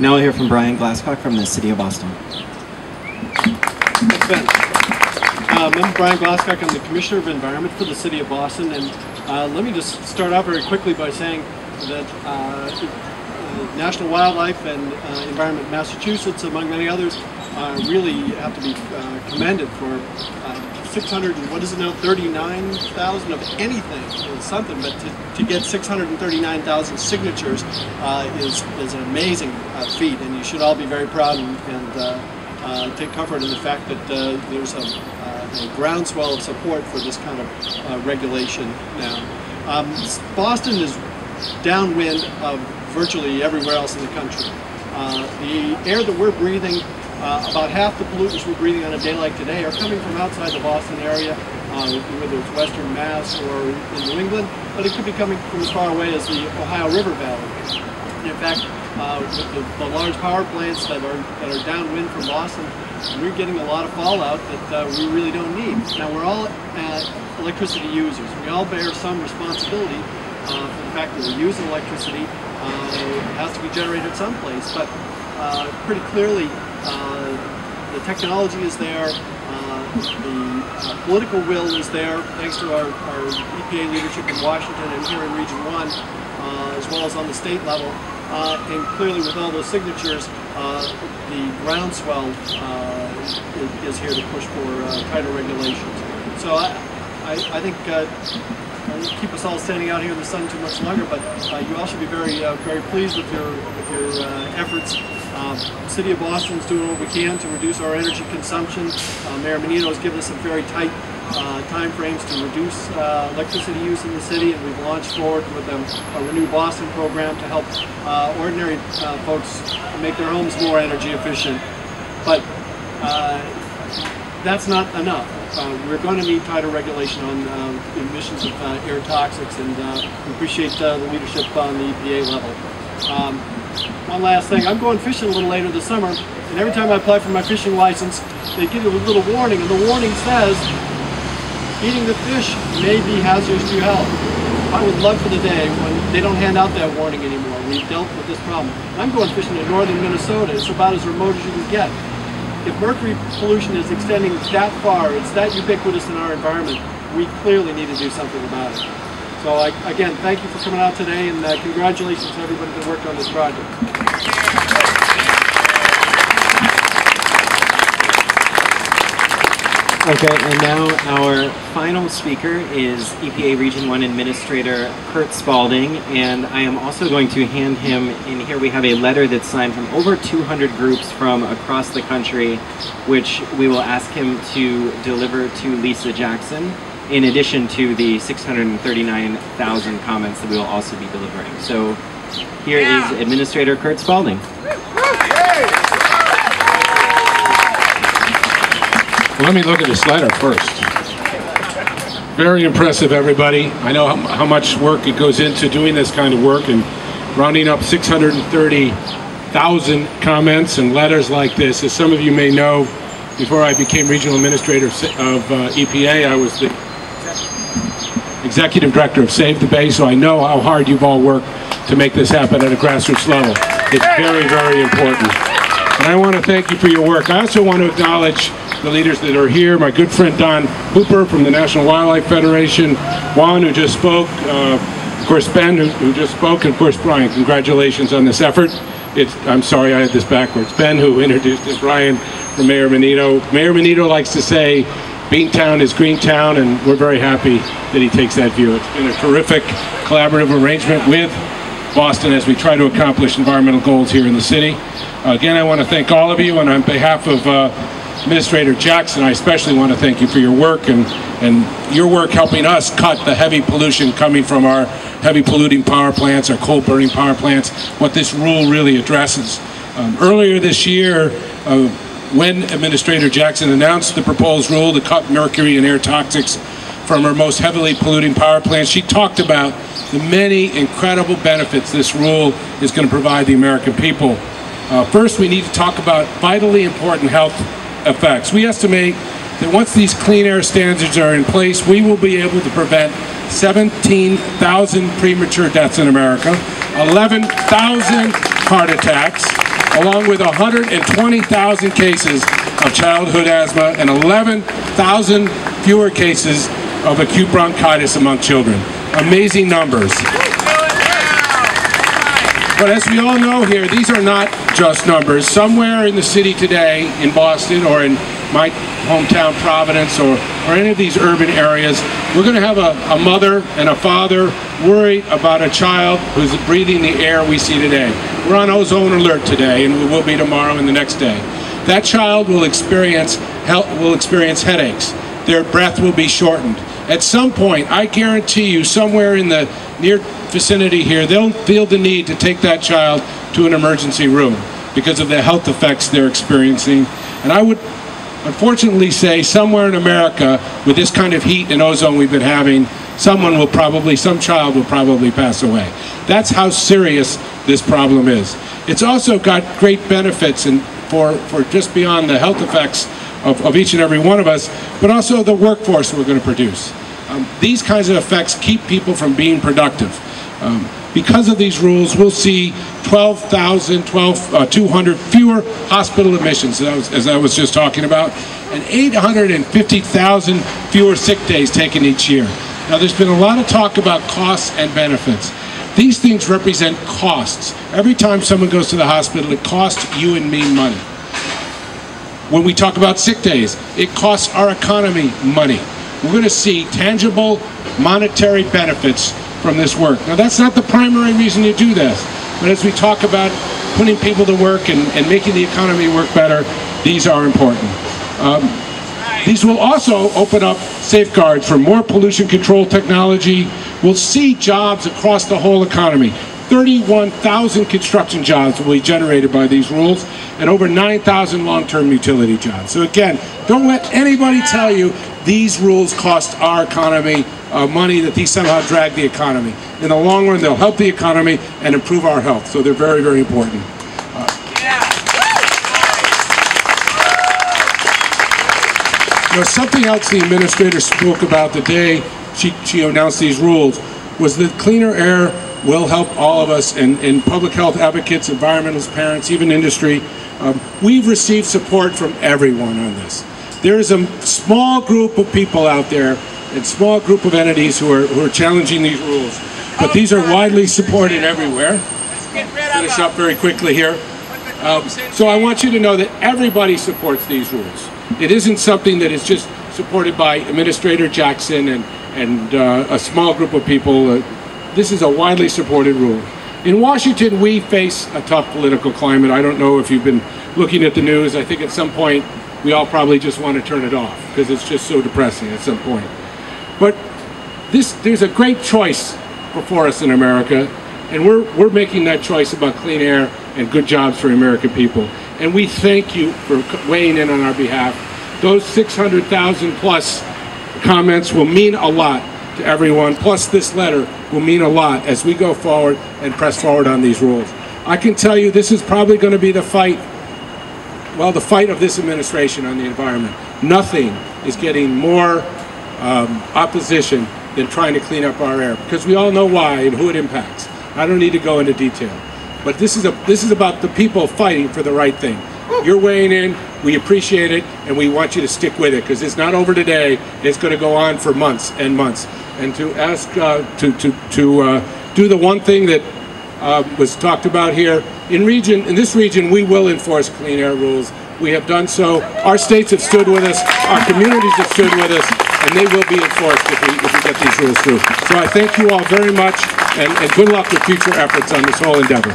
Now we'll hear from Bryan Glascock from the City of Boston. Thanks, Ben. Uh, I'm Bryan Glascock. I'm the Commissioner of Environment for the City of Boston. And uh, let me just start off very quickly by saying that uh, National Wildlife and uh, Environment Massachusetts, among many others, uh, really have to be uh, commended for uh, 600, what is it now, 39,000 of anything something, but to, to get 639,000 signatures uh, is, is an amazing uh, feat, and you should all be very proud and, and take comfort in the fact that there's a, a groundswell of support for this kind of regulation now. Um, Boston is downwind of virtually everywhere else in the country. Uh, the air that we're breathing, uh, about half the pollutants we're breathing on a day like today are coming from outside the Boston area, uh, whether it's Western Mass or in New England, but it could be coming from as far away as the Ohio River Valley. In fact, uh, with the, the, large power plants that are that are downwind from Boston, we're getting a lot of fallout that uh, we really don't need. Now we're all uh, electricity users. We all bear some responsibility uh, fact that we're using electricity. Uh, has to be generated someplace, but uh, pretty clearly the technology is there. the political will is there, thanks to our, our, EPA leadership in Washington and here in Region 1, as well as on the state level. Uh, and clearly with all those signatures, uh, the groundswell uh, is, here to push for tighter regulations. So I, I, I think keep us all standing out here in the sun too much longer, but you all should be very, very pleased with your, with your efforts. Uh, City of Boston is doing what we can to reduce our energy consumption. Uh, Mayor Menino has given us some very tight uh, time frames to reduce uh, electricity use in the city, and we've launched forward with a, a Renew Boston program to help uh, ordinary uh, folks make their homes more energy efficient. But uh, that's not enough. Uh, we're going to need tighter regulation on emissions of air toxics, and we appreciate the leadership on the EPA level. Um, one last thing, I'm going fishing a little later this summer, and every time I apply for my fishing license, they give you a little warning, and the warning says eating the fish may be hazardous to health. I would love for the day when they don't hand out that warning anymore. We've dealt with this problem. I'm going fishing in northern Minnesota. It's about as remote as you can get. If mercury pollution is extending that far, it's that ubiquitous in our environment, we clearly need to do something about it. So I, again, thank you for coming out today and uh, congratulations to everybody that worked on this project. Okay, and now our final speaker is EPA Region 1 Administrator Curt Spalding, and I am also going to hand him, in here we have a letter that's signed from over 200 groups from across the country, which we will ask him to deliver to Lisa Jackson, in addition to the 639,000 comments that we will also be delivering. So here yeah. is Administrator Curt Spalding. Let me look at this letter first. Very impressive, everybody. I know how, how, much work it goes into doing this kind of work and rounding up 630,000 comments and letters like this. As some of you may know, before I became regional administrator of uh, EPA, I was the executive director of Save the Bay, so I know how hard you've all worked to make this happen at a grassroots level. It's very, very important. And I want to thank you for your work. I also want to acknowledge the leaders that are here. My good friend Don Hooper from the National Wildlife Federation, Juan who just spoke, uh, of course Ben who, who, just spoke, and of course Bryan. Congratulations on this effort. It's, I'm sorry I had this backwards. Ben who introduced it, Bryan from Mayor Menino. Mayor Menino likes to say Beantown is Greentown and we're very happy that he takes that view. It's been a terrific collaborative arrangement with Boston as we try to accomplish environmental goals here in the city. Again, I want to thank all of you and on behalf of uh, Administrator Jackson, I especially want to thank you for your work and, and your work helping us cut the heavy pollution coming from our heavy polluting power plants, our coal burning power plants, what this rule really addresses. Um, earlier this year, uh, when Administrator Jackson announced the proposed rule to cut mercury and air toxics from our most heavily polluting power plants, she talked about the many incredible benefits this rule is going to provide the American people. Uh, first, we need to talk about vitally important health effects. We estimate that once these clean air standards are in place, we will be able to prevent 17,000 premature deaths in America, 11,000 heart attacks, along with 120,000 cases of childhood asthma and 11,000 fewer cases of acute bronchitis among children. Amazing numbers. But as we all know here, these are not just numbers. Somewhere in the city today, in Boston or in my hometown Providence or, or any of these urban areas, we're going to have a, a mother and a father worried about a child who's breathing the air we see today. We're on ozone alert today, and we will be tomorrow and the next day. That child will experience, will experience headaches. Their breath will be shortened. At some point, I guarantee you, somewhere in the near vicinity here, they'll feel the need to take that child to an emergency room because of the health effects they're experiencing. And I would unfortunately say somewhere in America, with this kind of heat and ozone we've been having, someone will probably, some child will probably pass away. That's how serious this problem is. It's also got great benefits and for, for just beyond the health effects of, of each and every one of us, but also the workforce we're going to produce. Um, these kinds of effects keep people from being productive. Um, because of these rules, we'll see 12,000, 12, uh, 200 fewer hospital admissions, as I, was, as I was just talking about, and 850,000 fewer sick days taken each year. Now, there's been a lot of talk about costs and benefits. These things represent costs. Every time someone goes to the hospital, it costs you and me money. When we talk about sick days, it costs our economy money. We're going to see tangible monetary benefits from this work. Now that's not the primary reason to do this, but as we talk about putting people to work and, and making the economy work better, these are important. Um, these will also open up safeguards for more pollution control technology. We'll see jobs across the whole economy. 31,000 construction jobs will be generated by these rules and over 9,000 long-term utility jobs. So again, don't let anybody tell you these rules cost our economy uh, money, that these somehow drag the economy. In the long run, they'll help the economy and improve our health. So they're very, very important. Uh, know, something else the administrator spoke about the day she, she announced these rules was the cleaner air will help all of us and, and public health advocates, environmentalists, parents, even industry. Um, we've received support from everyone on this. There is a small group of people out there and small group of entities who are, who are challenging these rules. But these are widely supported everywhere. Finish up very quickly here. Um, so I want you to know that everybody supports these rules. It isn't something that is just supported by Administrator Jackson and, and uh, a small group of people. Uh, this is a widely supported rule. In Washington, we face a tough political climate. I don't know if you've been looking at the news. I think at some point we all probably just want to turn it off because it's just so depressing at some point. But this, there's a great choice before us in America, and we're, we're making that choice about clean air and good jobs for American people. And we thank you for weighing in on our behalf. Those 600,000 plus comments will mean a lot to everyone, plus this letter will mean a lot as we go forward and press forward on these rules. I can tell you this is probably going to be the fight, well, the fight of this administration on the environment. Nothing is getting more um, opposition than trying to clean up our air because we all know why and who it impacts. I don't need to go into detail. But this is, a, this is about the people fighting for the right thing. You're weighing in, we appreciate it, and we want you to stick with it because it's not over today. It's going to go on for months and months. And to ask, uh, to, to, to uh, do the one thing that uh, was talked about here, in region, in this region, we will enforce clean air rules. We have done so. Our states have stood with us. Our communities have stood with us and they will be enforced if we, if we get these rules through. So I thank you all very much, and, and good luck with future efforts on this whole endeavor.